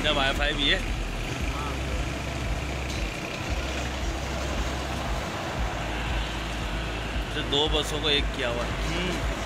इसमें वाईफाई भी है। तो दो बसों को एक किया हुआ है। हम्म।